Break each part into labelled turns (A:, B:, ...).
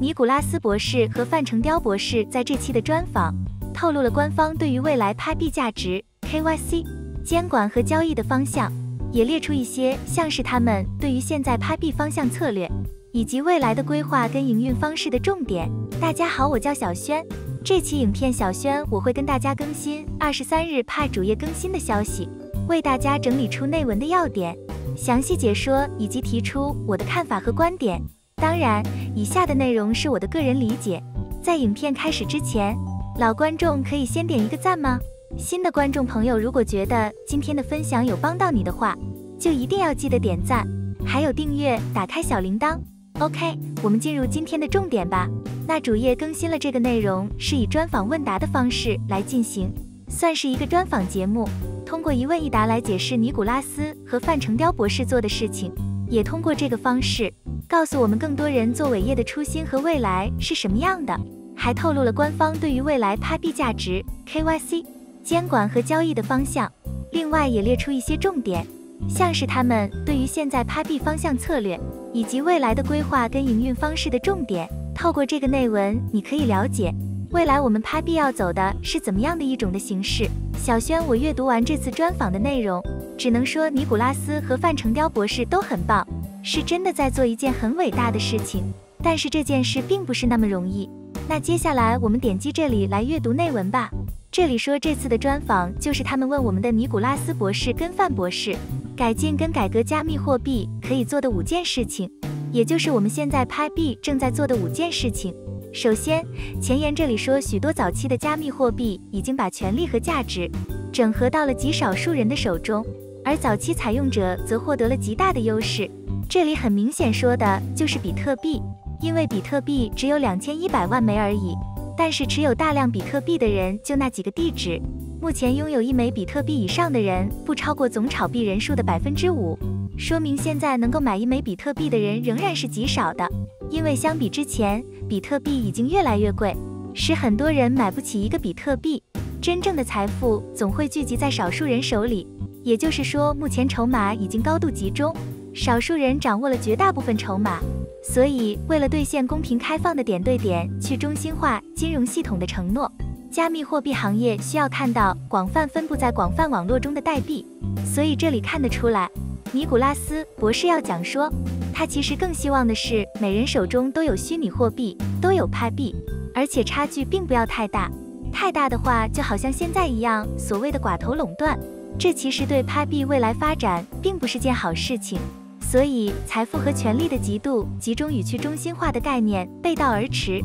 A: 尼古拉斯博士和范成雕博士在这期的专访，透露了官方对于未来拍币价值 KYC 监管和交易的方向，也列出一些像是他们对于现在拍币方向策略以及未来的规划跟营运方式的重点。大家好，我叫小轩，这期影片小轩我会跟大家更新二十三日派主页更新的消息，为大家整理出内文的要点，详细解说以及提出我的看法和观点。当然，以下的内容是我的个人理解。在影片开始之前，老观众可以先点一个赞吗？新的观众朋友，如果觉得今天的分享有帮到你的话，就一定要记得点赞，还有订阅，打开小铃铛。OK，我们进入今天的重点吧。那主页更新了这个内容，是以专访问答的方式来进行，算是一个专访节目，通过一问一答来解释尼古拉斯和范成雕博士做的事情，也通过这个方式。告诉我们更多人做伟业的初心和未来是什么样的，还透露了官方对于未来拍币价值 KYC 监管和交易的方向。另外也列出一些重点，像是他们对于现在拍币方向策略以及未来的规划跟营运方式的重点。透过这个内文，你可以了解未来我们拍币要走的是怎么样的一种的形式。小轩，我阅读完这次专访的内容，只能说尼古拉斯和范成雕博士都很棒。是真的在做一件很伟大的事情，但是这件事并不是那么容易。那接下来我们点击这里来阅读内文吧。这里说这次的专访就是他们问我们的尼古拉斯博士跟范博士，改进跟改革加密货币可以做的五件事情，也就是我们现在拍币正在做的五件事情。首先，前言这里说许多早期的加密货币已经把权力和价值整合到了极少数人的手中，而早期采用者则获得了极大的优势。这里很明显说的就是比特币，因为比特币只有两千一百万枚而已，但是持有大量比特币的人就那几个地址。目前拥有一枚比特币以上的人不超过总炒币人数的百分之五，说明现在能够买一枚比特币的人仍然是极少的。因为相比之前，比特币已经越来越贵，使很多人买不起一个比特币。真正的财富总会聚集在少数人手里，也就是说，目前筹码已经高度集中。少数人掌握了绝大部分筹码，所以为了兑现公平开放的点对点去中心化金融系统的承诺，加密货币行业需要看到广泛分布在广泛网络中的代币。所以这里看得出来，尼古拉斯博士要讲说，他其实更希望的是每人手中都有虚拟货币，都有派币，而且差距并不要太大，太大的话就好像现在一样，所谓的寡头垄断，这其实对派币未来发展并不是件好事情。所以，财富和权力的极度集中与去中心化的概念背道而驰。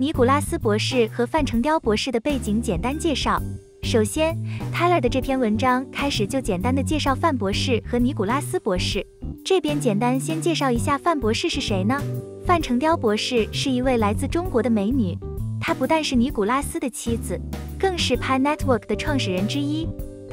A: 尼古拉斯博士和范成雕博士的背景简单介绍。首先，Tyler 的这篇文章开始就简单的介绍范博士和尼古拉斯博士。这边简单先介绍一下范博士是谁呢？范成雕博士是一位来自中国的美女，她不但是尼古拉斯的妻子，更是 Pi Network 的创始人之一。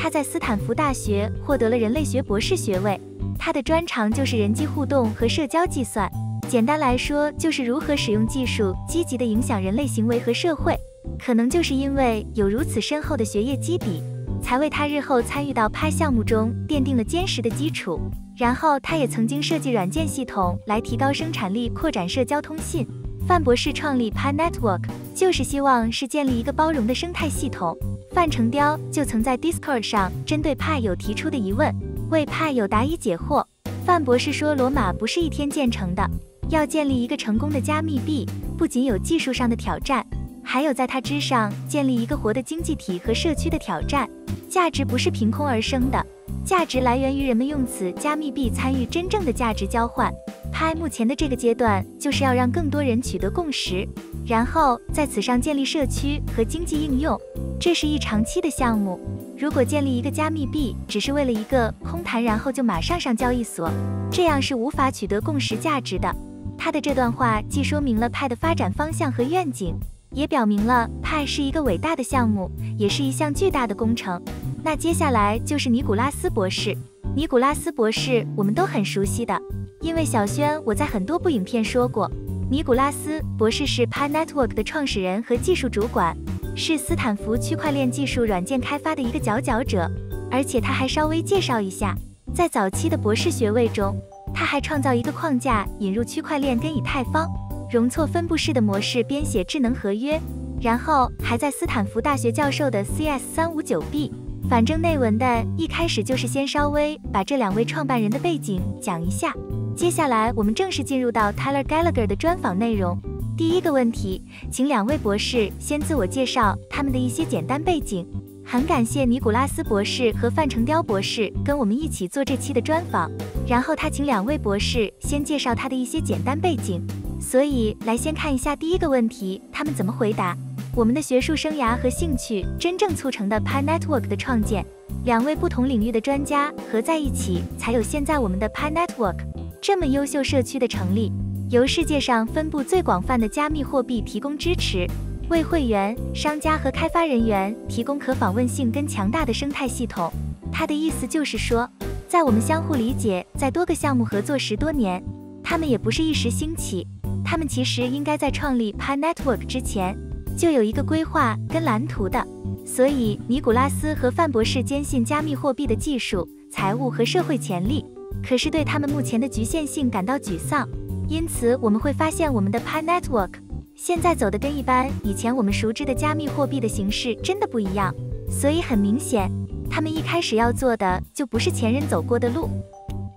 A: 他在斯坦福大学获得了人类学博士学位。他的专长就是人机互动和社交计算，简单来说就是如何使用技术积极地影响人类行为和社会。可能就是因为有如此深厚的学业基底，才为他日后参与到拍项目中奠定了坚实的基础。然后他也曾经设计软件系统来提高生产力、扩展社交通信。范博士创立 Pi Network 就是希望是建立一个包容的生态系统。范成雕就曾在 Discord 上针对 Pi 有提出的疑问。为派有答疑解惑。范博士说，罗马不是一天建成的，要建立一个成功的加密币，不仅有技术上的挑战，还有在它之上建立一个活的经济体和社区的挑战。价值不是凭空而生的，价值来源于人们用此加密币参与真正的价值交换。派目前的这个阶段就是要让更多人取得共识，然后在此上建立社区和经济应用。这是一长期的项目。如果建立一个加密币只是为了一个空谈，然后就马上上交易所，这样是无法取得共识价值的。他的这段话既说明了派的发展方向和愿景，也表明了派是一个伟大的项目，也是一项巨大的工程。那接下来就是尼古拉斯博士。尼古拉斯博士我们都很熟悉的，因为小轩我在很多部影片说过，尼古拉斯博士是 Pi Network 的创始人和技术主管。是斯坦福区块链技术软件开发的一个佼佼者，而且他还稍微介绍一下，在早期的博士学位中，他还创造一个框架引入区块链跟以太坊。容错分布式的模式编写智能合约，然后还在斯坦福大学教授的 CS 三五九 B。反正内文的一开始就是先稍微把这两位创办人的背景讲一下。接下来我们正式进入到 Tyler Gallagher 的专访内容。第一个问题，请两位博士先自我介绍他们的一些简单背景。很感谢尼古拉斯博士和范成雕博士跟我们一起做这期的专访。然后他请两位博士先介绍他的一些简单背景。所以来先看一下第一个问题，他们怎么回答。我们的学术生涯和兴趣真正促成的 Pi Network 的创建，两位不同领域的专家合在一起，才有现在我们的 Pi Network 这么优秀社区的成立。由世界上分布最广泛的加密货币提供支持，为会员、商家和开发人员提供可访问性跟强大的生态系统。他的意思就是说，在我们相互理解，在多个项目合作十多年，他们也不是一时兴起，他们其实应该在创立 Pi Network 之前。就有一个规划跟蓝图的，所以尼古拉斯和范博士坚信加密货币的技术、财务和社会潜力，可是对他们目前的局限性感到沮丧。因此，我们会发现我们的 Pi Network 现在走的跟一般以前我们熟知的加密货币的形式真的不一样。所以很明显，他们一开始要做的就不是前人走过的路。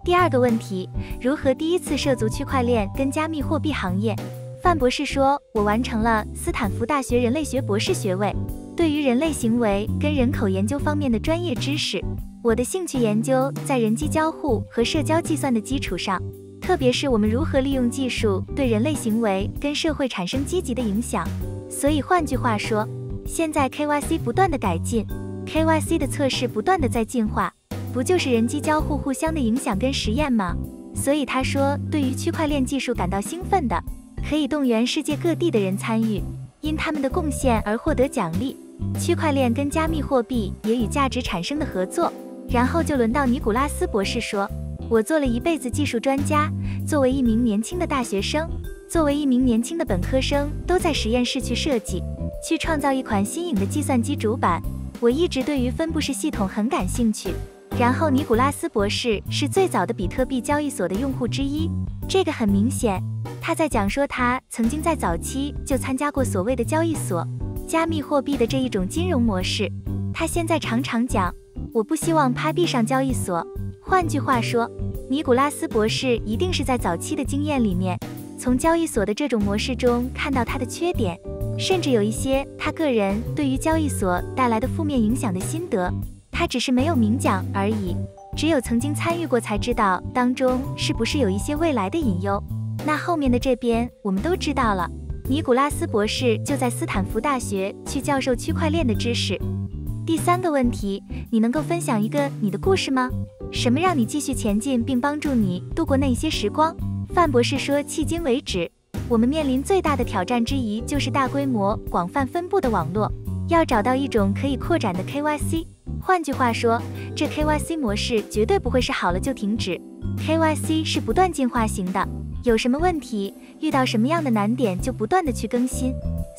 A: 第二个问题，如何第一次涉足区块链跟加密货币行业？范博士说：“我完成了斯坦福大学人类学博士学位，对于人类行为跟人口研究方面的专业知识，我的兴趣研究在人机交互和社交计算的基础上，特别是我们如何利用技术对人类行为跟社会产生积极的影响。所以换句话说，现在 KYC 不断的改进，KYC 的测试不断的在进化，不就是人机交互互相的影响跟实验吗？所以他说，对于区块链技术感到兴奋的。”可以动员世界各地的人参与，因他们的贡献而获得奖励。区块链跟加密货币也与价值产生的合作。然后就轮到尼古拉斯博士说：“我做了一辈子技术专家，作为一名年轻的大学生，作为一名年轻的本科生，都在实验室去设计，去创造一款新颖的计算机主板。我一直对于分布式系统很感兴趣。然后尼古拉斯博士是最早的比特币交易所的用户之一，这个很明显。”他在讲说，他曾经在早期就参加过所谓的交易所、加密货币的这一种金融模式。他现在常常讲，我不希望趴币上交易所。换句话说，尼古拉斯博士一定是在早期的经验里面，从交易所的这种模式中看到它的缺点，甚至有一些他个人对于交易所带来的负面影响的心得。他只是没有明讲而已，只有曾经参与过才知道当中是不是有一些未来的隐忧。那后面的这边我们都知道了，尼古拉斯博士就在斯坦福大学去教授区块链的知识。第三个问题，你能够分享一个你的故事吗？什么让你继续前进，并帮助你度过那些时光？范博士说，迄今为止，我们面临最大的挑战之一就是大规模、广泛分布的网络，要找到一种可以扩展的 KYC。换句话说，这 KYC 模式绝对不会是好了就停止，KYC 是不断进化型的。有什么问题，遇到什么样的难点，就不断的去更新，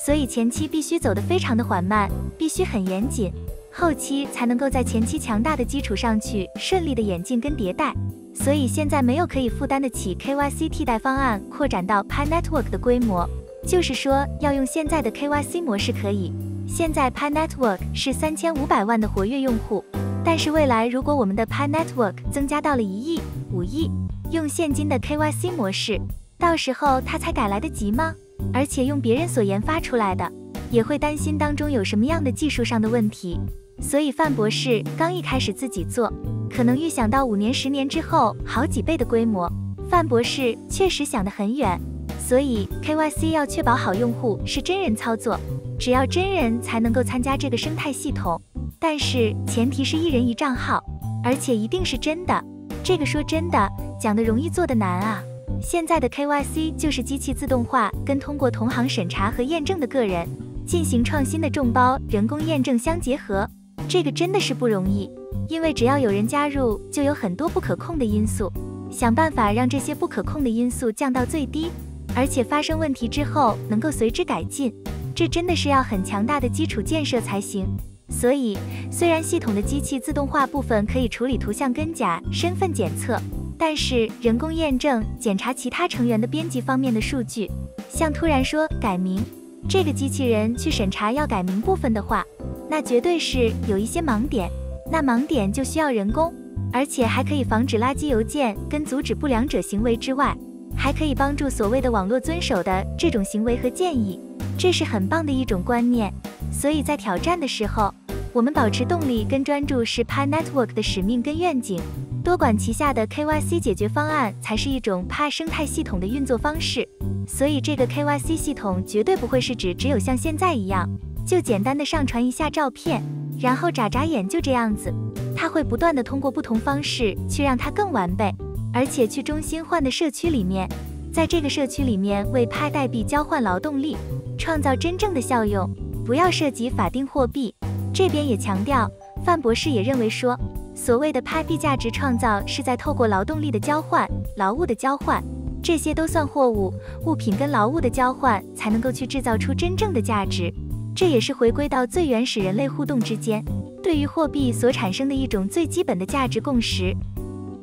A: 所以前期必须走得非常的缓慢，必须很严谨，后期才能够在前期强大的基础上去顺利的演进跟迭代。所以现在没有可以负担得起 KYC 替代方案扩展到 Pi Network 的规模，就是说要用现在的 KYC 模式可以。现在 Pi Network 是三千五百万的活跃用户，但是未来如果我们的 Pi Network 增加到了一亿、五亿。用现金的 KYC 模式，到时候他才改来得及吗？而且用别人所研发出来的，也会担心当中有什么样的技术上的问题。所以范博士刚一开始自己做，可能预想到五年、十年之后好几倍的规模。范博士确实想得很远，所以 KYC 要确保好用户是真人操作，只要真人才能够参加这个生态系统。但是前提是一人一账号，而且一定是真的。这个说真的。讲的容易，做的难啊！现在的 KYC 就是机器自动化跟通过同行审查和验证的个人进行创新的众包人工验证相结合，这个真的是不容易，因为只要有人加入，就有很多不可控的因素，想办法让这些不可控的因素降到最低，而且发生问题之后能够随之改进，这真的是要很强大的基础建设才行。所以，虽然系统的机器自动化部分可以处理图像跟假、身份检测。但是人工验证、检查其他成员的编辑方面的数据，像突然说改名，这个机器人去审查要改名部分的话，那绝对是有一些盲点。那盲点就需要人工，而且还可以防止垃圾邮件跟阻止不良者行为之外，还可以帮助所谓的网络遵守的这种行为和建议。这是很棒的一种观念。所以在挑战的时候，我们保持动力跟专注是 Pi Network 的使命跟愿景。多管齐下的 KYC 解决方案才是一种 Pi 生态系统的运作方式。所以这个 KYC 系统绝对不会是指只有像现在一样，就简单的上传一下照片。然后眨眨眼就这样子，它会不断的通过不同方式去让它更完备，而且去中心化的社区里面，在这个社区里面为拍代币交换劳动力，创造真正的效用，不要涉及法定货币。这边也强调，范博士也认为说，所谓的拍币价值创造是在透过劳动力的交换、劳务的交换，这些都算货物、物品跟劳务的交换，才能够去制造出真正的价值。这也是回归到最原始人类互动之间，对于货币所产生的一种最基本的价值共识。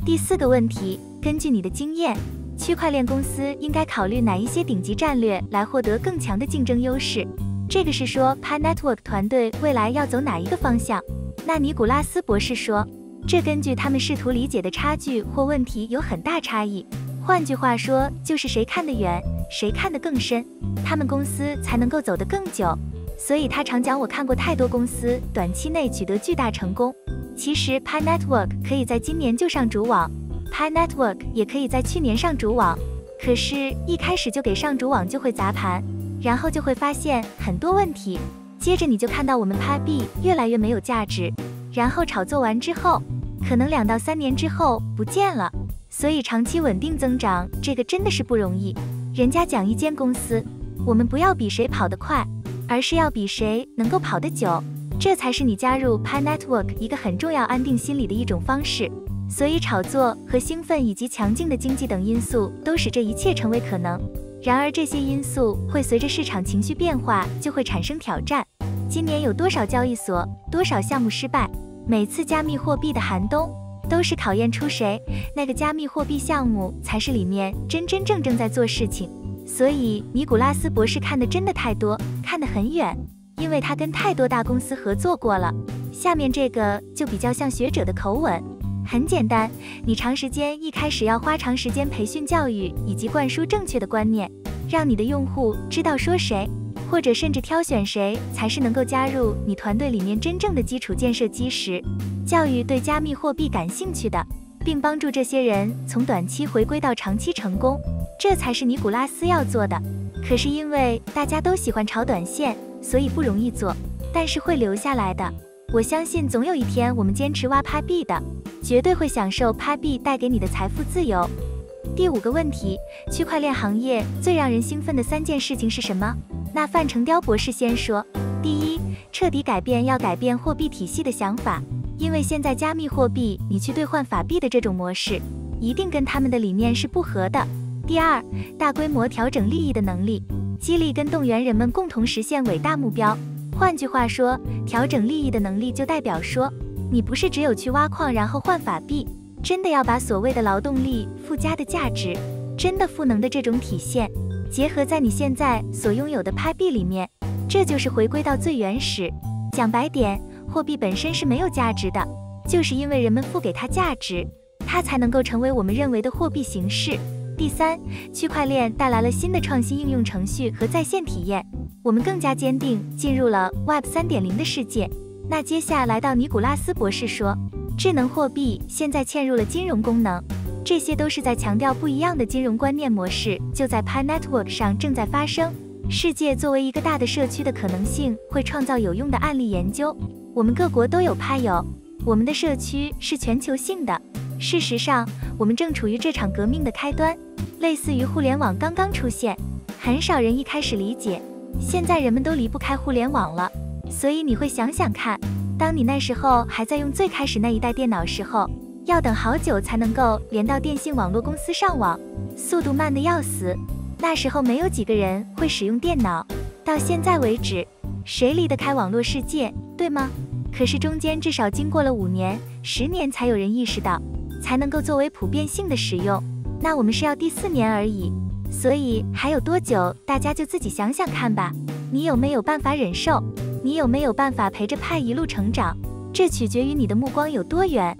A: 第四个问题，根据你的经验，区块链公司应该考虑哪一些顶级战略来获得更强的竞争优势？这个是说 Pi Network 团队未来要走哪一个方向？那尼古拉斯博士说，这根据他们试图理解的差距或问题有很大差异。换句话说，就是谁看得远，谁看得更深，他们公司才能够走得更久。所以他常讲，我看过太多公司短期内取得巨大成功。其实 Pi Network 可以在今年就上主网，Pi Network 也可以在去年上主网。可是，一开始就给上主网就会砸盘，然后就会发现很多问题。接着你就看到我们 Pi 币越来越没有价值，然后炒作完之后，可能两到三年之后不见了。所以长期稳定增长，这个真的是不容易。人家讲一间公司，我们不要比谁跑得快。而是要比谁能够跑得久，这才是你加入 Pi Network 一个很重要安定心理的一种方式。所以炒作和兴奋以及强劲的经济等因素都使这一切成为可能。然而这些因素会随着市场情绪变化就会产生挑战。今年有多少交易所、多少项目失败？每次加密货币的寒冬都是考验出谁那个加密货币项目才是里面真真正正在做事情。所以尼古拉斯博士看的真的太多，看得很远，因为他跟太多大公司合作过了。下面这个就比较像学者的口吻，很简单，你长时间一开始要花长时间培训教育以及灌输正确的观念，让你的用户知道说谁，或者甚至挑选谁才是能够加入你团队里面真正的基础建设基石。教育对加密货币感兴趣的，并帮助这些人从短期回归到长期成功。这才是尼古拉斯要做的，可是因为大家都喜欢炒短线，所以不容易做，但是会留下来的。我相信总有一天，我们坚持挖拍币的，绝对会享受拍币带给你的财富自由。第五个问题，区块链行业最让人兴奋的三件事情是什么？那范成雕博士先说，第一，彻底改变要改变货币体系的想法，因为现在加密货币你去兑换法币的这种模式，一定跟他们的理念是不合的。第二，大规模调整利益的能力，激励跟动员人们共同实现伟大目标。换句话说，调整利益的能力就代表说，你不是只有去挖矿然后换法币，真的要把所谓的劳动力附加的价值，真的赋能的这种体现，结合在你现在所拥有的拍币里面，这就是回归到最原始。讲白点，货币本身是没有价值的，就是因为人们赋给它价值，它才能够成为我们认为的货币形式。第三，区块链带来了新的创新应用程序和在线体验，我们更加坚定进入了 Web 三点零的世界。那接下来到尼古拉斯博士说，智能货币现在嵌入了金融功能，这些都是在强调不一样的金融观念模式，就在 Pi Network 上正在发生。世界作为一个大的社区的可能性会创造有用的案例研究，我们各国都有派友，我们的社区是全球性的。事实上，我们正处于这场革命的开端。类似于互联网刚刚出现，很少人一开始理解。现在人们都离不开互联网了，所以你会想想看，当你那时候还在用最开始那一代电脑时候，要等好久才能够连到电信网络公司上网，速度慢的要死。那时候没有几个人会使用电脑，到现在为止，谁离得开网络世界，对吗？可是中间至少经过了五年、十年，才有人意识到。才能够作为普遍性的使用。那我们是要第四年而已，所以还有多久？大家就自己想想看吧。你有没有办法忍受？你有没有办法陪着派一路成长？这取决于你的目光有多远。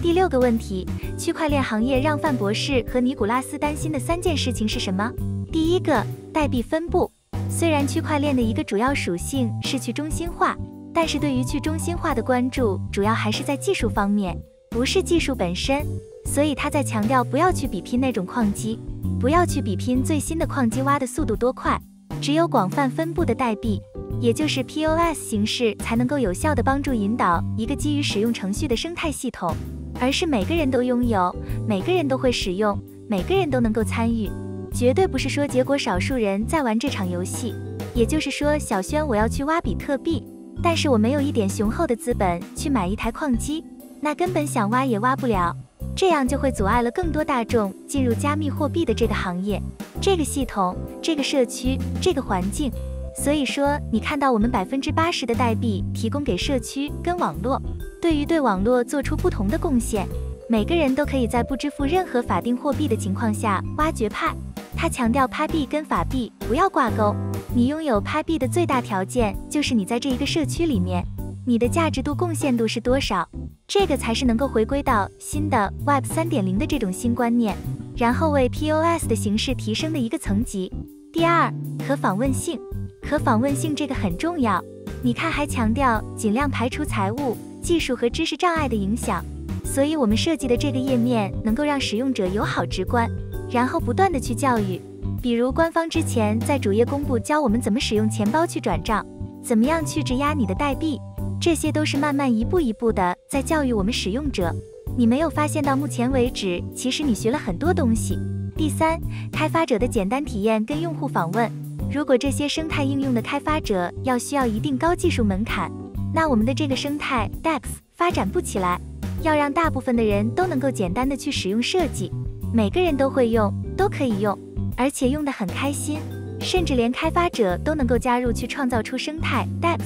A: 第六个问题，区块链行业让范博士和尼古拉斯担心的三件事情是什么？第一个，代币分布。虽然区块链的一个主要属性是去中心化，但是对于去中心化的关注主要还是在技术方面，不是技术本身。所以他在强调不要去比拼那种矿机，不要去比拼最新的矿机挖的速度多快。只有广泛分布的代币，也就是 POS 形式，才能够有效的帮助引导一个基于使用程序的生态系统，而是每个人都拥有，每个人都会使用，每个人都能够参与。绝对不是说结果少数人在玩这场游戏，也就是说，小轩我要去挖比特币，但是我没有一点雄厚的资本去买一台矿机，那根本想挖也挖不了，这样就会阻碍了更多大众进入加密货币的这个行业、这个系统、这个社区、这个环境。所以说，你看到我们百分之八十的代币提供给社区跟网络，对于对网络做出不同的贡献，每个人都可以在不支付任何法定货币的情况下挖掘派。他强调，拍币跟法币不要挂钩。你拥有拍币的最大条件就是你在这一个社区里面，你的价值度贡献度是多少，这个才是能够回归到新的 Web 三点零的这种新观念，然后为 POS 的形式提升的一个层级。第二，可访问性，可访问性这个很重要。你看，还强调尽量排除财务、技术和知识障碍的影响，所以我们设计的这个页面能够让使用者友好直观。然后不断的去教育，比如官方之前在主页公布教我们怎么使用钱包去转账，怎么样去质押你的代币，这些都是慢慢一步一步的在教育我们使用者。你没有发现到目前为止，其实你学了很多东西。第三，开发者的简单体验跟用户访问。如果这些生态应用的开发者要需要一定高技术门槛，那我们的这个生态 DEX 发展不起来。要让大部分的人都能够简单的去使用设计。每个人都会用，都可以用，而且用得很开心，甚至连开发者都能够加入去创造出生态 DEX，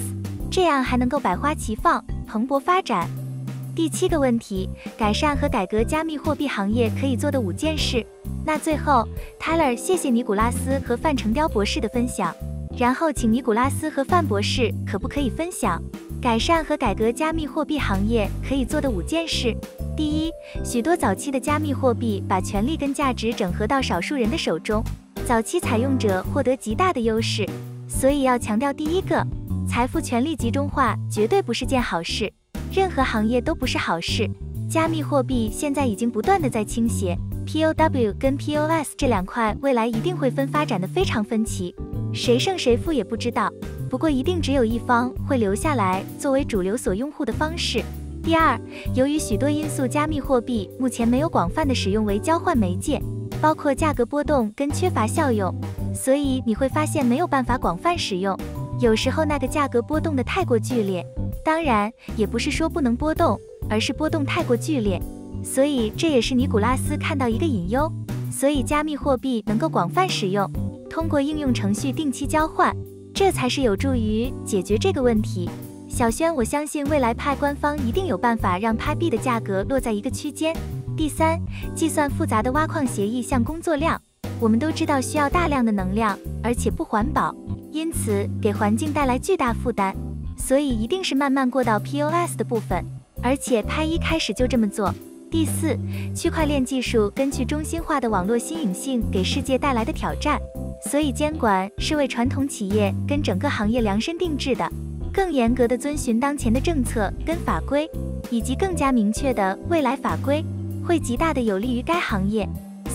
A: 这样还能够百花齐放，蓬勃发展。第七个问题，改善和改革加密货币行业可以做的五件事。那最后，Tyler，谢谢尼古拉斯和范成雕博士的分享。然后请尼古拉斯和范博士可不可以分享改善和改革加密货币行业可以做的五件事？第一，许多早期的加密货币把权力跟价值整合到少数人的手中，早期采用者获得极大的优势。所以要强调第一个，财富权力集中化绝对不是件好事，任何行业都不是好事。加密货币现在已经不断的在倾斜，POW 跟 POS 这两块未来一定会分发展的非常分歧，谁胜谁负也不知道。不过一定只有一方会留下来作为主流所拥护的方式。第二，由于许多因素，加密货币目前没有广泛的使用为交换媒介，包括价格波动跟缺乏效用，所以你会发现没有办法广泛使用。有时候那个价格波动的太过剧烈，当然也不是说不能波动，而是波动太过剧烈。所以这也是尼古拉斯看到一个隐忧。所以加密货币能够广泛使用，通过应用程序定期交换，这才是有助于解决这个问题。小轩，我相信未来派官方一定有办法让派币的价格落在一个区间。第三，计算复杂的挖矿协议像工作量，我们都知道需要大量的能量，而且不环保，因此给环境带来巨大负担。所以一定是慢慢过到 POS 的部分，而且拍一开始就这么做。第四，区块链技术根据中心化的网络新颖性给世界带来的挑战，所以监管是为传统企业跟整个行业量身定制的。更严格的遵循当前的政策跟法规，以及更加明确的未来法规，会极大的有利于该行业。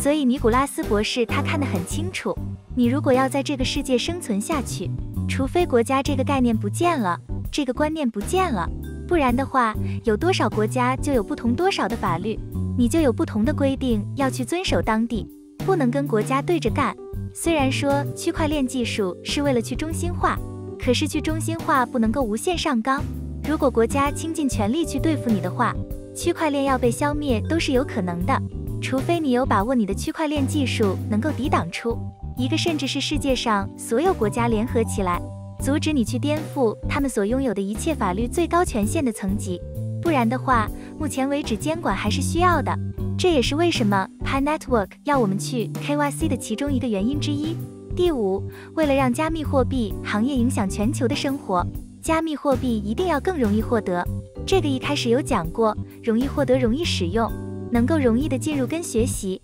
A: 所以尼古拉斯博士他看得很清楚，你如果要在这个世界生存下去，除非国家这个概念不见了，这个观念不见了，不然的话，有多少国家就有不同多少的法律，你就有不同的规定要去遵守当地，不能跟国家对着干。虽然说区块链技术是为了去中心化。可是去中心化不能够无限上纲，如果国家倾尽全力去对付你的话，区块链要被消灭都是有可能的，除非你有把握你的区块链技术能够抵挡出一个甚至是世界上所有国家联合起来，阻止你去颠覆他们所拥有的一切法律最高权限的层级，不然的话，目前为止监管还是需要的。这也是为什么 Pi Network 要我们去 KYC 的其中一个原因之一。第五，为了让加密货币行业影响全球的生活，加密货币一定要更容易获得。这个一开始有讲过，容易获得，容易使用，能够容易的进入跟学习。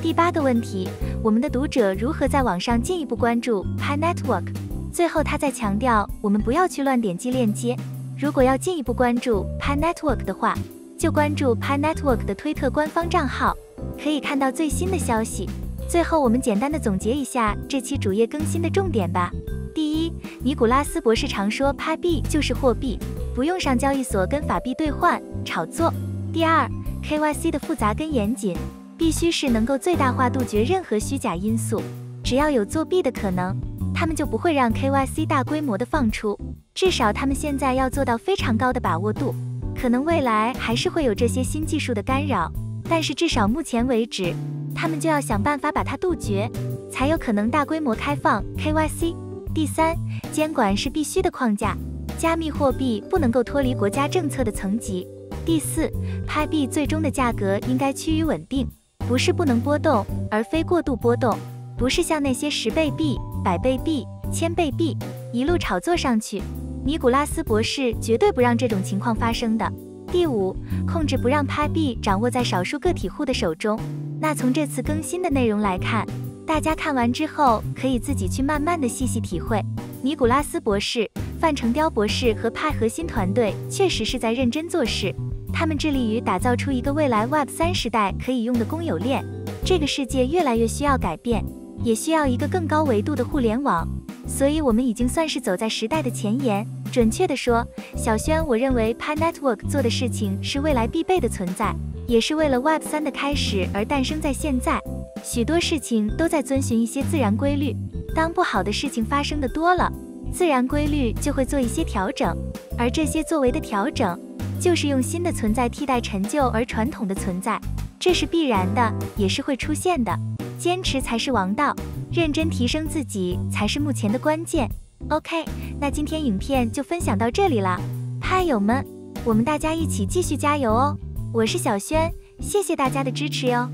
A: 第八个问题，我们的读者如何在网上进一步关注 Pi Network？最后他再强调，我们不要去乱点击链接。如果要进一步关注 Pi Network 的话，就关注 Pi Network 的推特官方账号，可以看到最新的消息。最后，我们简单的总结一下这期主页更新的重点吧。第一，尼古拉斯博士常说，Pi 币就是货币，不用上交易所跟法币兑换炒作。第二，KYC 的复杂跟严谨，必须是能够最大化杜绝任何虚假因素。只要有作弊的可能，他们就不会让 KYC 大规模的放出。至少他们现在要做到非常高的把握度。可能未来还是会有这些新技术的干扰，但是至少目前为止。他们就要想办法把它杜绝，才有可能大规模开放 KYC。第三，监管是必须的框架，加密货币不能够脱离国家政策的层级。第四，拍币最终的价格应该趋于稳定，不是不能波动，而非过度波动，不是像那些十倍币、百倍币、千倍币一路炒作上去。尼古拉斯博士绝对不让这种情况发生的。第五，控制不让拍币掌握在少数个体户的手中。那从这次更新的内容来看，大家看完之后可以自己去慢慢的细细体会。尼古拉斯博士、范成雕博士和派核心团队确实是在认真做事，他们致力于打造出一个未来 Web 三时代可以用的公有链。这个世界越来越需要改变，也需要一个更高维度的互联网，所以我们已经算是走在时代的前沿。准确的说，小轩，我认为 Pi Network 做的事情是未来必备的存在。也是为了 Web 三的开始而诞生在现在，许多事情都在遵循一些自然规律。当不好的事情发生的多了，自然规律就会做一些调整，而这些作为的调整，就是用新的存在替代陈旧而传统的存在，这是必然的，也是会出现的。坚持才是王道，认真提升自己才是目前的关键。OK，那今天影片就分享到这里了，拍友们，我们大家一起继续加油哦！我是小轩，谢谢大家的支持哟。